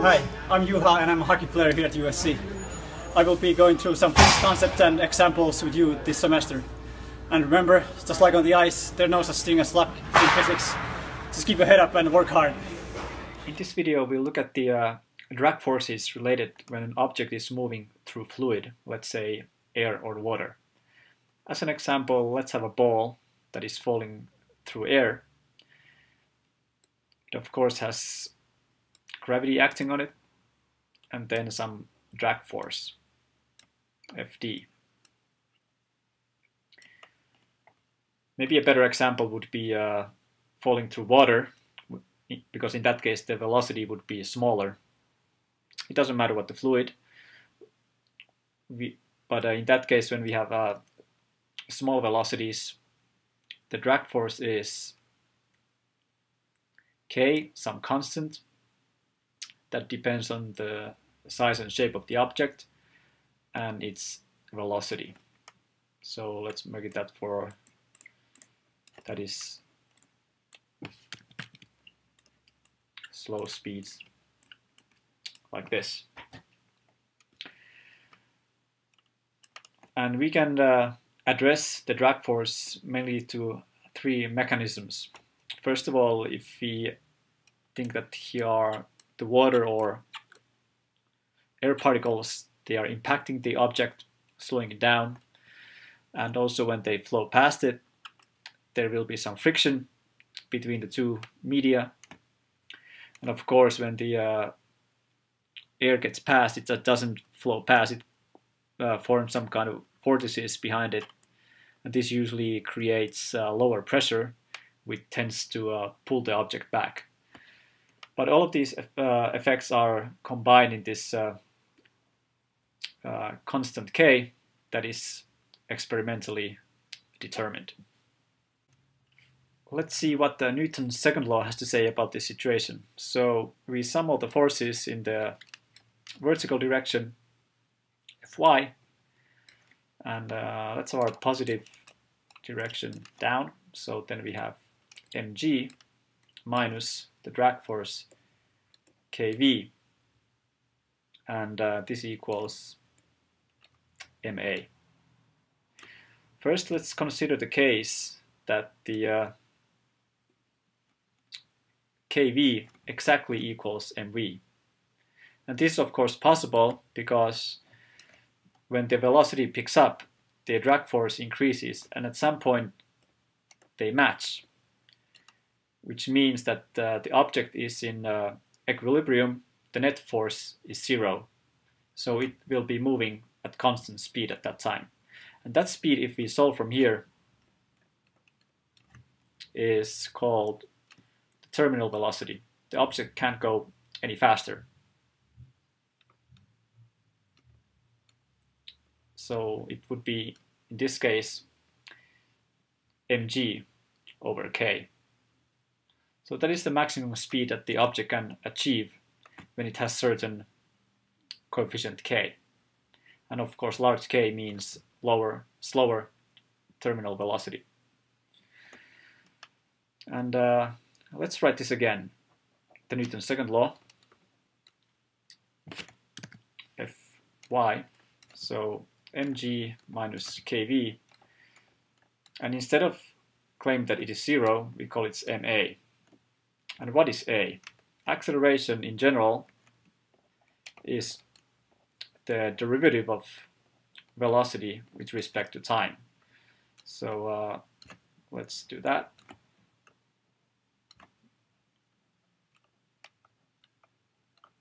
Hi, I'm Juha and I'm a hockey player here at USC. I will be going through some physics concepts and examples with you this semester. And remember, just like on the ice, there's no such thing as luck in physics. Just keep your head up and work hard. In this video, we'll look at the uh, drag forces related when an object is moving through fluid, let's say air or water. As an example, let's have a ball that is falling through air. It of course has gravity acting on it and then some drag force, Fd. Maybe a better example would be uh, falling through water, because in that case the velocity would be smaller. It doesn't matter what the fluid, we, but uh, in that case when we have uh, small velocities, the drag force is k, some constant, that depends on the size and shape of the object and its velocity. So let's make it that for that is slow speeds like this. And we can uh, address the drag force mainly to three mechanisms. First of all, if we think that here the water or air particles, they are impacting the object, slowing it down. And also when they flow past it, there will be some friction between the two media. And of course, when the uh, air gets past, it doesn't flow past, it uh, forms some kind of vortices behind it. And this usually creates uh, lower pressure, which tends to uh, pull the object back. But all of these uh, effects are combined in this uh, uh, constant k that is experimentally determined. Let's see what the Newton's second law has to say about this situation. So we sum all the forces in the vertical direction Fy and uh, let's our positive direction down. So then we have mg minus the drag force kV and uh, this equals ma. First let's consider the case that the uh, kV exactly equals mv. And this is of course possible because when the velocity picks up, the drag force increases and at some point they match which means that uh, the object is in uh, equilibrium, the net force is zero. So it will be moving at constant speed at that time. And that speed, if we solve from here, is called the terminal velocity. The object can't go any faster. So it would be, in this case, mg over k. So that is the maximum speed that the object can achieve when it has certain coefficient k. And of course large k means lower, slower terminal velocity. And uh, let's write this again. The Newton's second law, Fy, so mg minus kv, and instead of claim that it is zero, we call it ma. And what is A? Acceleration in general is the derivative of velocity with respect to time. So uh, let's do that.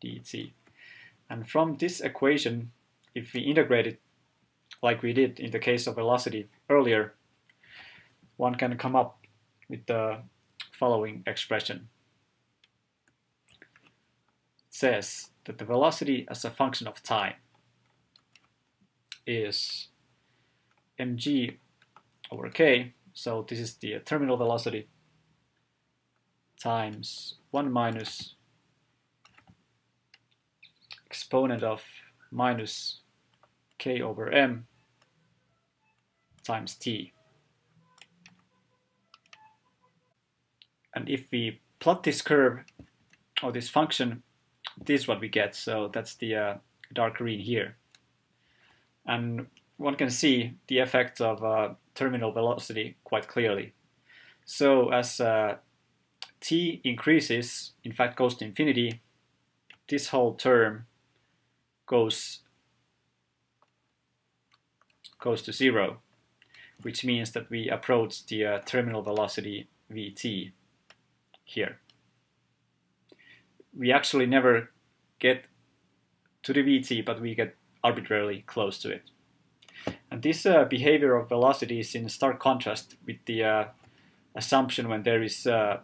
dt. And from this equation, if we integrate it like we did in the case of velocity earlier, one can come up with the following expression says that the velocity as a function of time is mg over k, so this is the terminal velocity, times 1 minus exponent of minus k over m times t. And if we plot this curve or this function this is what we get. So that's the uh, dark green here. And one can see the effect of uh, terminal velocity quite clearly. So as uh, t increases, in fact goes to infinity, this whole term goes goes to zero, which means that we approach the uh, terminal velocity vt here. We actually never get to the vt, but we get arbitrarily close to it. And this uh, behavior of velocity is in stark contrast with the uh, assumption when there is uh,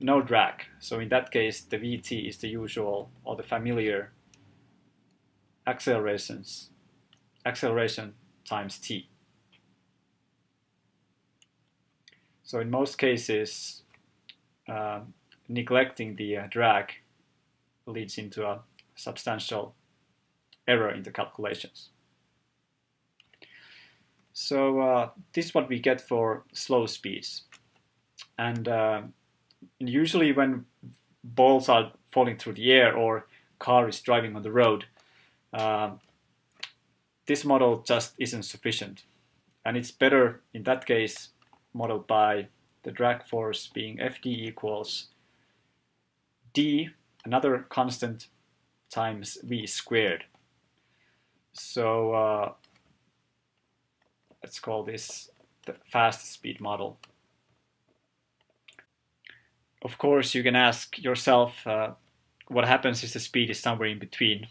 no drag. So in that case, the vt is the usual or the familiar accelerations, acceleration times t. So in most cases, uh, neglecting the uh, drag leads into a substantial error in the calculations. So uh, this is what we get for slow speeds. And uh, usually when balls are falling through the air or car is driving on the road, uh, this model just isn't sufficient. And it's better in that case modeled by the drag force being Fd equals d, another constant, times v squared. So uh, let's call this the fast speed model. Of course, you can ask yourself uh, what happens if the speed is somewhere in between.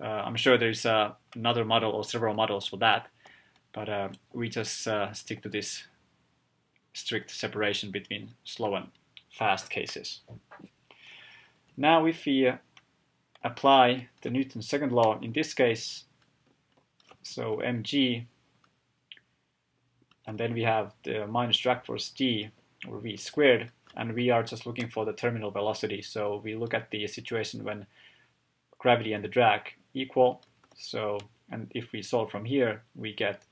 Uh, I'm sure there's uh, another model or several models for that, but uh, we just uh, stick to this strict separation between slow and fast cases. Now if we uh, apply the Newton's second law in this case, so mg and then we have the minus drag force g or v squared and we are just looking for the terminal velocity. So we look at the situation when gravity and the drag equal. So and if we solve from here we get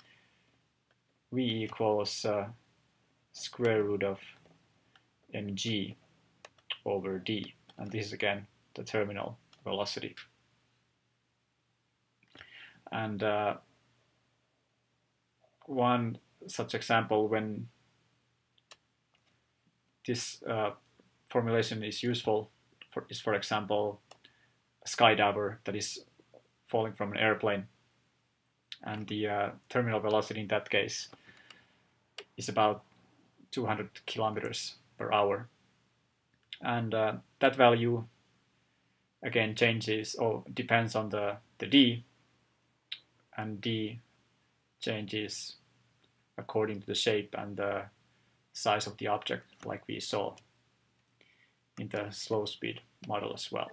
v equals uh, square root of mg over d and this is again the terminal velocity and uh, one such example when this uh, formulation is useful for, is, for example, a skydiver that is falling from an airplane. And the uh, terminal velocity in that case is about 200 kilometers per hour. And uh, that value again changes or depends on the, the d, and d changes according to the shape and the size of the object like we saw in the slow speed model as well.